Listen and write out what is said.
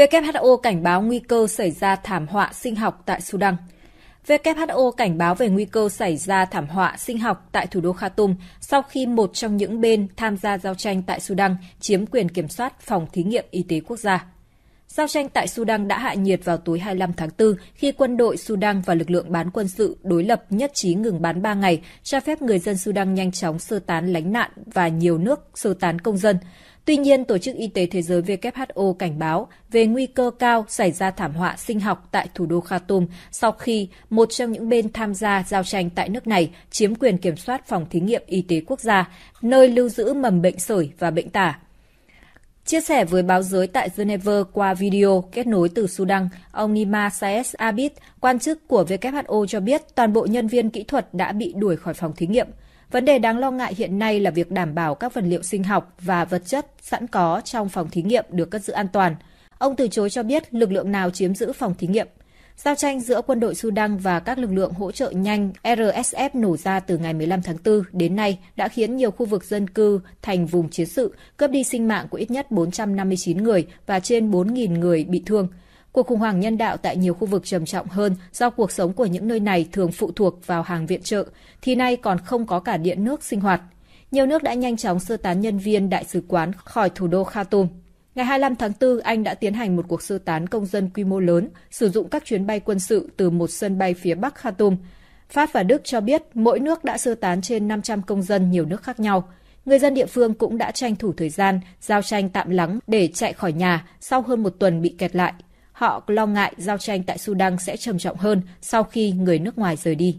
WHO cảnh báo nguy cơ xảy ra thảm họa sinh học tại Sudan. WHO cảnh báo về nguy cơ xảy ra thảm họa sinh học tại thủ đô Khartoum sau khi một trong những bên tham gia giao tranh tại Sudan chiếm quyền kiểm soát phòng thí nghiệm y tế quốc gia. Giao tranh tại Sudan đã hạ nhiệt vào tối 25 tháng 4 khi quân đội Sudan và lực lượng bán quân sự đối lập nhất trí ngừng bắn 3 ngày, cho phép người dân Sudan nhanh chóng sơ tán lánh nạn và nhiều nước sơ tán công dân. Tuy nhiên, Tổ chức Y tế Thế giới WHO cảnh báo về nguy cơ cao xảy ra thảm họa sinh học tại thủ đô Khartoum sau khi một trong những bên tham gia giao tranh tại nước này chiếm quyền kiểm soát phòng thí nghiệm y tế quốc gia, nơi lưu giữ mầm bệnh sởi và bệnh tả. Chia sẻ với báo giới tại Geneva qua video kết nối từ Sudan, ông Nima Saez Abid, quan chức của WHO cho biết toàn bộ nhân viên kỹ thuật đã bị đuổi khỏi phòng thí nghiệm. Vấn đề đáng lo ngại hiện nay là việc đảm bảo các vật liệu sinh học và vật chất sẵn có trong phòng thí nghiệm được cất giữ an toàn. Ông từ chối cho biết lực lượng nào chiếm giữ phòng thí nghiệm. Giao tranh giữa quân đội Sudan và các lực lượng hỗ trợ nhanh RSF nổ ra từ ngày 15 tháng 4 đến nay đã khiến nhiều khu vực dân cư thành vùng chiến sự, cướp đi sinh mạng của ít nhất 459 người và trên 4.000 người bị thương. Cuộc khủng hoảng nhân đạo tại nhiều khu vực trầm trọng hơn do cuộc sống của những nơi này thường phụ thuộc vào hàng viện trợ, thì nay còn không có cả điện nước sinh hoạt. Nhiều nước đã nhanh chóng sơ tán nhân viên đại sứ quán khỏi thủ đô Khartoum. Ngày 25 tháng 4, Anh đã tiến hành một cuộc sơ tán công dân quy mô lớn, sử dụng các chuyến bay quân sự từ một sân bay phía Bắc Khartoum. Pháp và Đức cho biết mỗi nước đã sơ tán trên 500 công dân nhiều nước khác nhau. Người dân địa phương cũng đã tranh thủ thời gian, giao tranh tạm lắng để chạy khỏi nhà sau hơn một tuần bị kẹt lại. Họ lo ngại giao tranh tại Sudan sẽ trầm trọng hơn sau khi người nước ngoài rời đi.